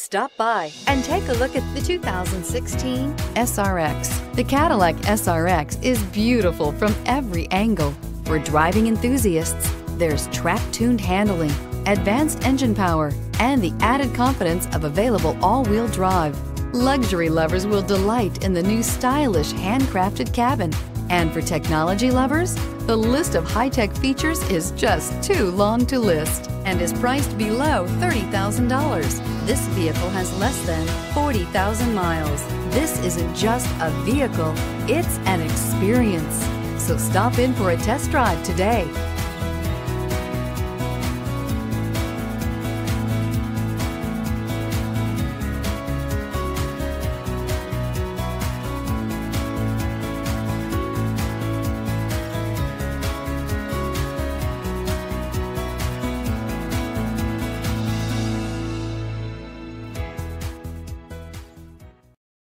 Stop by and take a look at the 2016 SRX. The Cadillac SRX is beautiful from every angle. For driving enthusiasts, there's track-tuned handling, advanced engine power, and the added confidence of available all-wheel drive. Luxury lovers will delight in the new stylish handcrafted cabin. And for technology lovers, the list of high-tech features is just too long to list and is priced below $30,000. This vehicle has less than 40,000 miles. This isn't just a vehicle, it's an experience. So stop in for a test drive today.